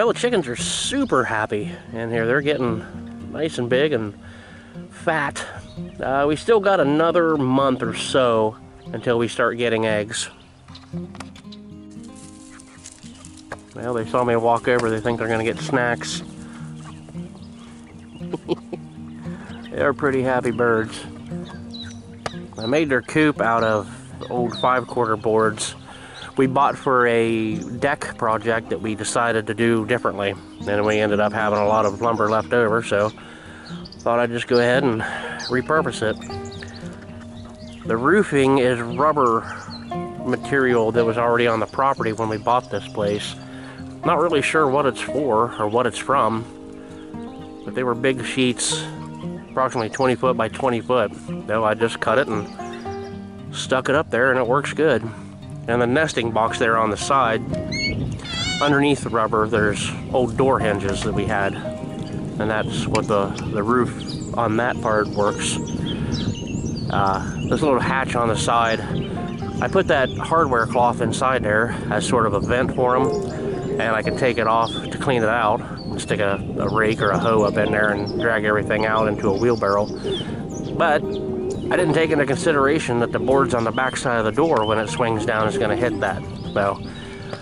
Well, the chickens are super happy in here. They're getting nice and big and fat. Uh, we still got another month or so until we start getting eggs. Well, they saw me walk over. They think they're going to get snacks. they're pretty happy birds. I made their coop out of old five quarter boards we bought for a deck project that we decided to do differently. And we ended up having a lot of lumber left over, so thought I'd just go ahead and repurpose it. The roofing is rubber material that was already on the property when we bought this place. Not really sure what it's for or what it's from, but they were big sheets, approximately 20 foot by 20 foot. So I just cut it and stuck it up there and it works good and the nesting box there on the side. Underneath the rubber, there's old door hinges that we had, and that's what the, the roof on that part works. Uh, this little hatch on the side, I put that hardware cloth inside there as sort of a vent for them, and I can take it off to clean it out, and stick a, a rake or a hoe up in there and drag everything out into a wheelbarrow. But I didn't take into consideration that the boards on the back side of the door when it swings down is going to hit that. So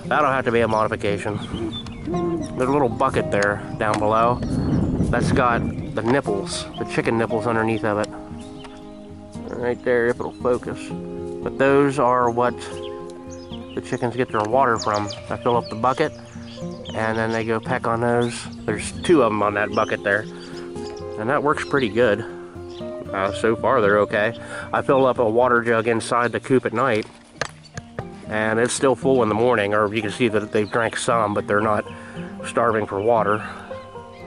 that'll have to be a modification. There's a little bucket there down below. That's got the nipples, the chicken nipples underneath of it. Right there, if it'll focus. But those are what the chickens get their water from. I fill up the bucket and then they go peck on those. There's two of them on that bucket there. And that works pretty good. Uh, so far, they're okay. I fill up a water jug inside the coop at night, and it's still full in the morning, or you can see that they've drank some, but they're not starving for water.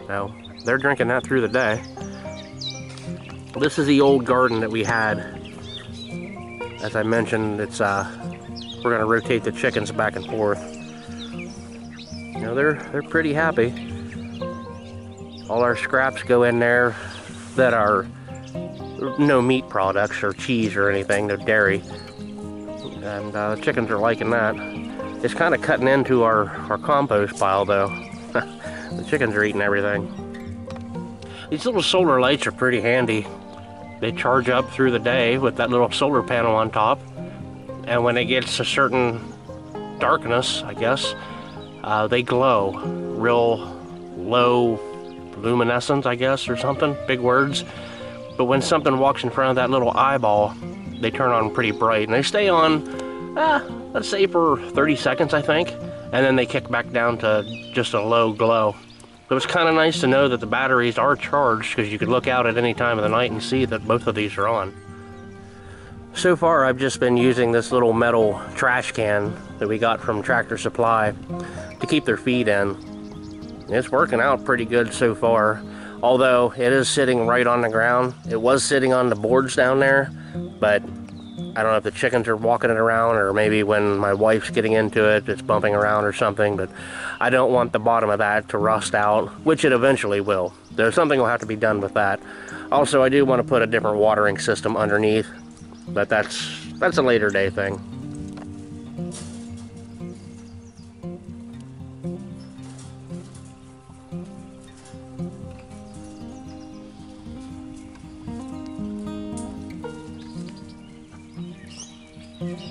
So they're drinking that through the day. This is the old garden that we had. As I mentioned, it's uh, we're gonna rotate the chickens back and forth. You know, they're they're pretty happy. All our scraps go in there that are no meat products or cheese or anything, no dairy. And uh, the chickens are liking that. It's kind of cutting into our, our compost pile though. the chickens are eating everything. These little solar lights are pretty handy. They charge up through the day with that little solar panel on top. And when it gets a certain darkness, I guess, uh, they glow. Real low luminescence, I guess, or something. Big words. But when something walks in front of that little eyeball, they turn on pretty bright. And they stay on, ah, let's say for 30 seconds, I think. And then they kick back down to just a low glow. It was kind of nice to know that the batteries are charged because you could look out at any time of the night and see that both of these are on. So far, I've just been using this little metal trash can that we got from Tractor Supply to keep their feed in. It's working out pretty good so far although it is sitting right on the ground. It was sitting on the boards down there, but I don't know if the chickens are walking it around or maybe when my wife's getting into it, it's bumping around or something, but I don't want the bottom of that to rust out, which it eventually will. There's something will have to be done with that. Also, I do want to put a different watering system underneath, but that's that's a later day thing. Mm-hmm.